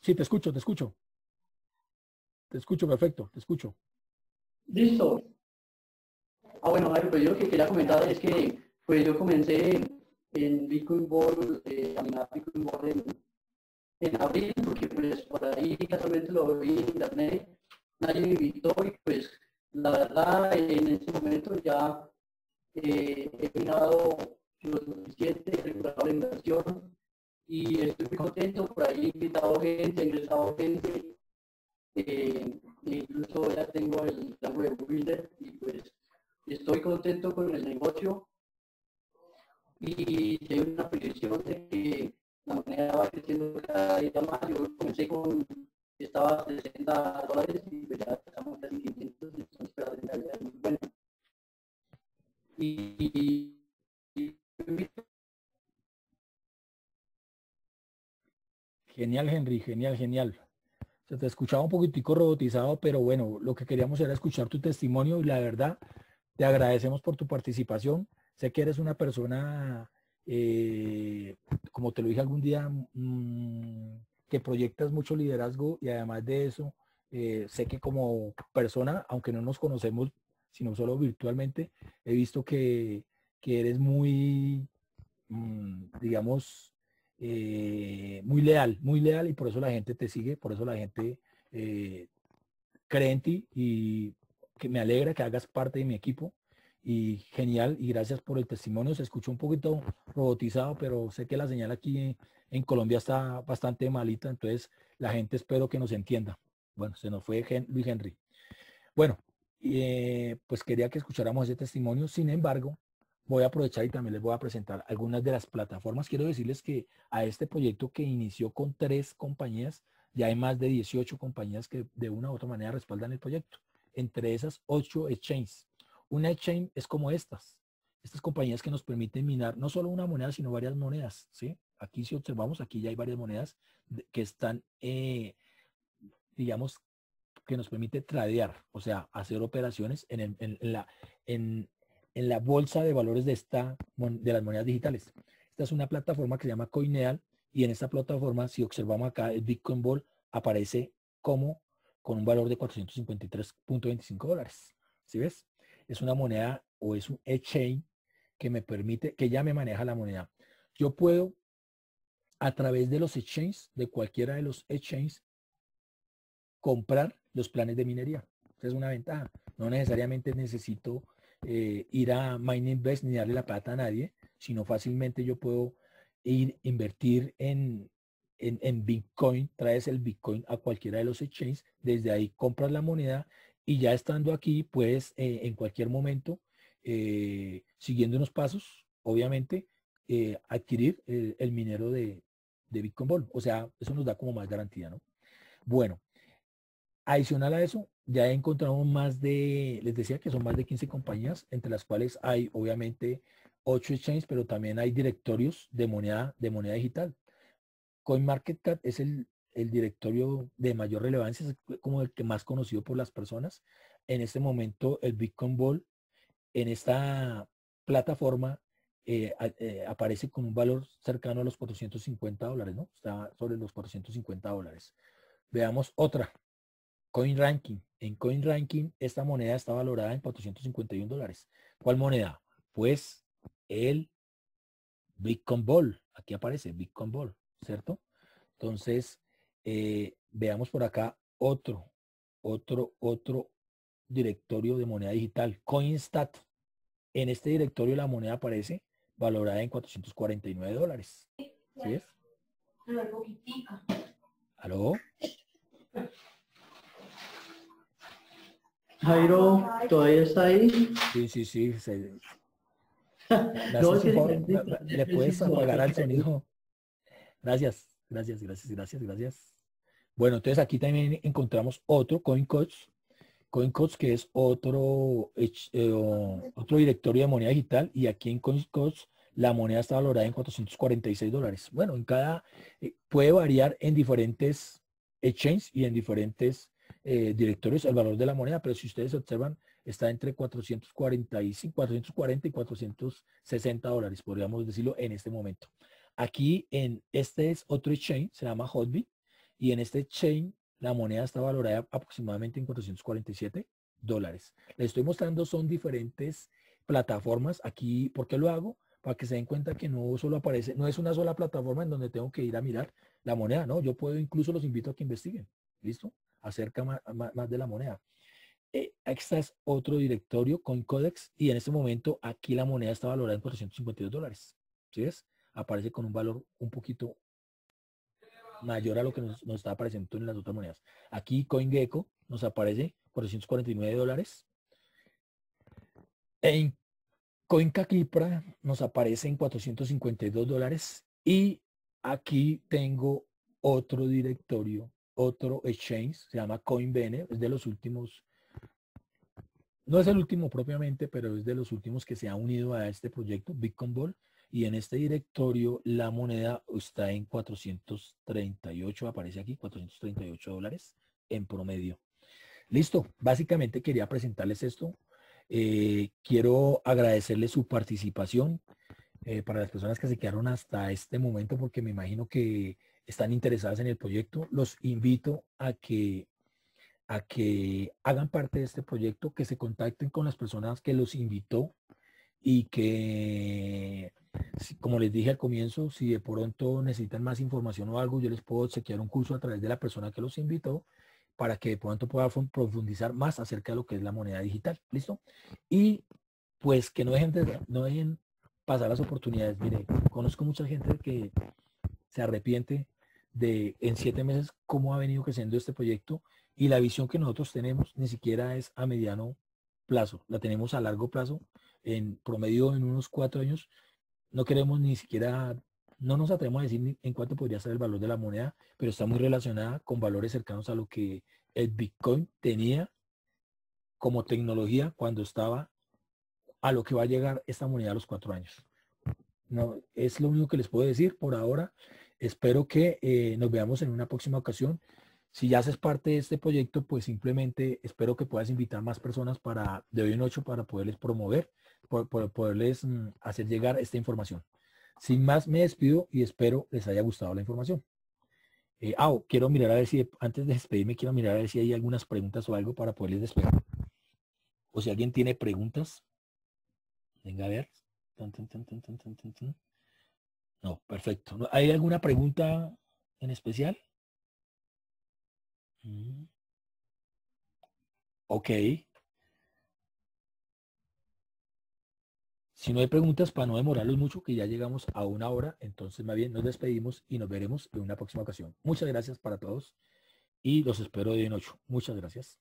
Sí, te escucho, te escucho. Te escucho perfecto, te escucho. Listo. Ah, bueno, pues yo lo que quería comentar es que pues yo comencé en Bitcoin Ball, eh, Bitcoin Ball en, abril, porque pues por ahí casualmente lo vi en internet, nadie me invitó y pues la verdad en este momento ya eh, he mirado lo suficiente, recuperado la inversión y estoy muy contento, por ahí he invitado gente, he ingresado gente, eh, incluso ya tengo el, la web builder y pues estoy contento con el negocio y tengo una proyección de que la moneda va creciendo cada día más. Yo comencé con, estaba a 60 dólares y pues ya estamos casi 500, entonces la realidad es muy buena. Y, y, y Genial, Henry, genial, genial. Se te escuchaba un poquitico robotizado, pero bueno, lo que queríamos era escuchar tu testimonio y la verdad, te agradecemos por tu participación. Sé que eres una persona, eh, como te lo dije algún día, mm, que proyectas mucho liderazgo y además de eso, eh, sé que como persona, aunque no nos conocemos, sino solo virtualmente, he visto que, que eres muy mm, digamos, eh, muy leal, muy leal y por eso la gente te sigue, por eso la gente eh, cree en ti y que me alegra que hagas parte de mi equipo y genial y gracias por el testimonio. Se escuchó un poquito robotizado, pero sé que la señal aquí en Colombia está bastante malita, entonces la gente espero que nos entienda. Bueno, se nos fue Luis Henry. Bueno, eh, pues quería que escucháramos ese testimonio. Sin embargo, voy a aprovechar y también les voy a presentar algunas de las plataformas. Quiero decirles que a este proyecto que inició con tres compañías, ya hay más de 18 compañías que de una u otra manera respaldan el proyecto. Entre esas, ocho exchanges. Una exchange es como estas. Estas compañías que nos permiten minar no solo una moneda, sino varias monedas. ¿sí? Aquí si observamos, aquí ya hay varias monedas que están, eh, digamos, que nos permite tradear, o sea, hacer operaciones en, la, en, la bolsa de valores de, esta, de las monedas digitales. Esta es una plataforma que se llama Coineal y en esta plataforma, si observamos acá, el Bitcoin Ball aparece como con un valor de 453.25 dólares. ¿Sí ves? Es una moneda o es un exchange que me permite, que ya me maneja la moneda. Yo puedo, a través de los exchanges, de cualquiera de los exchanges, comprar los planes de minería. Esa es una ventaja. No necesariamente necesito eh, ir a Mining Best ni darle la plata a nadie, sino fácilmente yo puedo ir invertir en, en, Bitcoin, traes el Bitcoin a cualquiera de los exchanges, desde ahí compras la moneda y ya estando aquí puedes eh, en cualquier momento, eh, siguiendo unos pasos, obviamente, adquirir el, minero de, de Bitcoin Ball. O sea, eso nos da como más garantía, ¿no? Bueno, Adicional a eso, ya he encontrado más de, les decía que son más de 15 compañías, entre las cuales hay obviamente 8 exchanges, pero también hay directorios de moneda, de moneda digital. CoinMarketCap es el, el directorio de mayor relevancia, es como el que más conocido por las personas. En este momento, el Bitcoin Ball en esta plataforma eh, eh, aparece con un valor cercano a los 450 dólares, ¿no? Está sobre los 450 dólares. Veamos otra, CoinRanking. En CoinRanking esta moneda está valorada en 451 dólares. ¿Cuál moneda? Pues el Bitcoin Ball. Aquí aparece Bitcoin Ball, ¿cierto? Entonces, eh, veamos por acá otro, otro, otro directorio de moneda digital, CoinStat. En este directorio la moneda aparece valorada en 449 dólares. ¿Sí es? ¿Aló? Jairo, ¿todavía está ahí? Sí, sí, sí. ¿Le puedes apagar al sonido? Gracias, gracias, gracias, gracias, gracias. Bueno, entonces aquí también encontramos otro CoinCoach. CoinCoach que es otro, eh, otro directorio de moneda digital y aquí en CoinCoach la moneda está valorada en 446 dólares. Bueno, en cada, eh, puede variar en diferentes exchanges y en diferentes eh, directorios el valor de la moneda, pero si ustedes observan, está entre 445, 440 y 460 dólares, podríamos decirlo en este momento. Aquí en este es otro exchange, se llama Hotbit, y en este chain la moneda está valorada aproximadamente en 447 dólares. Les estoy mostrando son diferentes plataformas. Aquí, ¿por qué lo hago? Para que se den cuenta que no solo aparece, no es una sola plataforma en donde tengo que ir a mirar la moneda, no, yo puedo, incluso los invito a que investiguen. ¿Listo? Acerca más, de la moneda. Eh, es otro directorio, CoinCodex, y en este momento aquí la moneda está valorada en 452 dólares. ¿Sí ves? Aparece con un valor un poquito mayor a lo que nos, está apareciendo en las otras monedas. Aquí CoinGecko nos aparece 449 dólares. En CoinCaquipra nos aparece en 452 dólares. Y aquí tengo otro directorio otro exchange, se llama Coinbene, es de los últimos, no es el último propiamente, pero es de los últimos que se ha unido a este proyecto, Bitcoin Ball, y en este directorio la moneda está en 438, aparece aquí, 438 dólares en promedio. Listo, básicamente quería presentarles esto. Eh, quiero agradecerles su participación eh, para las personas que se quedaron hasta este momento, porque me imagino que están interesadas en el proyecto, los invito a que, a que hagan parte de este proyecto, que se contacten con las personas que los invitó y que como les dije al comienzo, si de pronto necesitan más información o algo, yo les puedo chequear un curso a través de la persona que los invitó para que de pronto pueda profundizar más acerca de lo que es la moneda digital. ¿Listo? Y pues que no dejen, no dejen pasar las oportunidades. Mire, conozco mucha gente que se arrepiente de en siete meses cómo ha venido creciendo este proyecto y la visión que nosotros tenemos ni siquiera es a mediano plazo, la tenemos a largo plazo, en promedio en unos cuatro años. No queremos ni siquiera, no nos atrevemos a decir en cuánto podría ser el valor de la moneda, pero está muy relacionada con valores cercanos a lo que el Bitcoin tenía como tecnología cuando estaba a lo que va a llegar esta moneda a los cuatro años. No, es lo único que les puedo decir por ahora. Espero que eh, nos veamos en una próxima ocasión. Si ya haces parte de este proyecto, pues simplemente espero que puedas invitar más personas para de hoy en ocho para poderles promover, por, poderles mm, hacer llegar esta información. Sin más, me despido y espero les haya gustado la información. Ah, quiero mirar a ver si, antes de despedirme, quiero mirar a ver si hay algunas preguntas o algo para poderles despedir. O si alguien tiene preguntas. Venga a ver. No, perfecto. ¿Hay alguna pregunta en especial? Mm. Ok. Si no hay preguntas, para no demorarlos mucho, que ya llegamos a una hora, entonces más bien nos despedimos y nos veremos en una próxima ocasión. Muchas gracias para todos y los espero de noche. Muchas gracias.